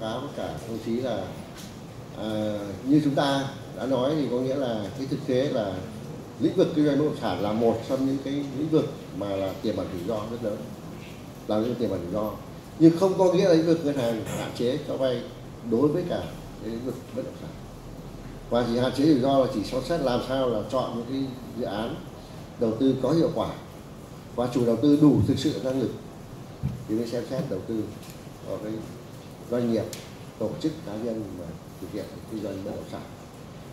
cáo với cả đồng chí là à, như chúng ta đã nói thì có nghĩa là cái thực tế là lĩnh vực kinh doanh bất động sản là một trong những cái lĩnh vực mà là tiềm ẩn rủi ro rất lớn là những tiềm ẩn rủi ro. Nhưng không có nghĩa là lĩnh vực ngân hàng hạn chế cho vay đối với cả cái lĩnh vực bất động sản. Và chỉ hạn chế rủi ro là chỉ xem xét làm sao là chọn những cái dự án đầu tư có hiệu quả và chủ đầu tư đủ thực sự năng lực thì mới xem xét đầu tư vào cái doanh nghiệp, tổ chức cá nhân mà thực hiện kinh doanh bất động sản.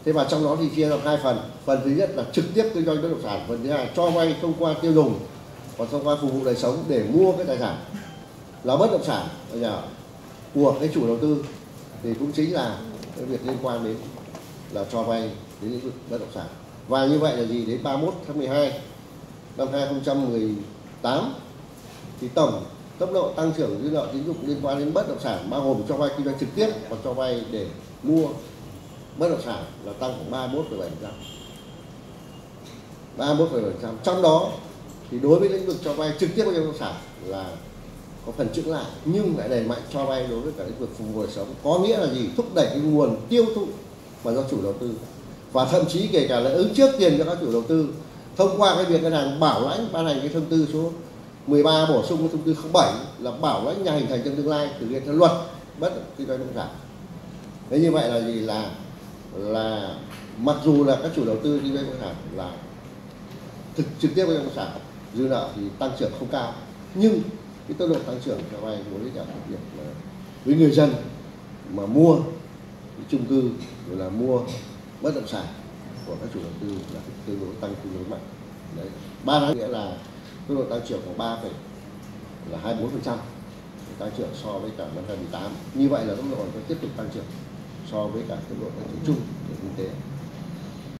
Thế và trong đó thì chia làm hai phần. Phần thứ nhất là trực tiếp kinh doanh bất động sản, phần thứ hai cho vay thông qua tiêu dùng và thông qua phục vụ đời sống để mua cái tài sản. Là bất động sản, bây nhà của cái chủ đầu tư thì cũng chính là cái việc liên quan đến là cho vay đến lĩnh vực bất động sản. Và như vậy là gì? Đến 31 tháng 12 năm 2018 thì tổng tốc độ tăng trưởng dư nợ tín dụng liên quan đến bất động sản bao gồm cho vay kinh doanh trực tiếp và cho vay để mua bất động sản là tăng khoảng 31,7%. 31,7%. Trong đó thì đối với lĩnh vực cho vay trực tiếp với bất động sản là có phần chững lại nhưng lại đẩy mạnh cho vay đối với cả lĩnh vực phục vụ đời sống có nghĩa là gì thúc đẩy cái nguồn tiêu thụ mà do chủ đầu tư và thậm chí kể cả là ứng trước tiền cho các chủ đầu tư thông qua cái việc ngân hàng bảo lãnh ban hành cái thông tư số 13 bổ sung thông tư 07 là bảo lãnh nhà hình thành trong tương lai, thực hiện theo luật, bất kinh doanh bất động sản. Thế như vậy là gì? Là là mặc dù là các chủ đầu tư kinh doanh bất động sản là thực trực tiếp với bất động sản, dư nợ thì tăng trưởng không cao, nhưng cái tốc độ tăng trưởng cho vay đối với cả việc với người dân mà mua chung cư rồi là mua bất động sản của các chủ đầu tư là tương đối tăng, tương đối mạnh. Đấy, ba tháng nghĩa là tức là tăng trưởng khoảng 3, là 24 phần trăm. Tăng trưởng so với cả năm 2018 như vậy là tốc độ vẫn tiếp tục tăng trưởng so với cả tốc độ tăng trưởng chung của kinh tế.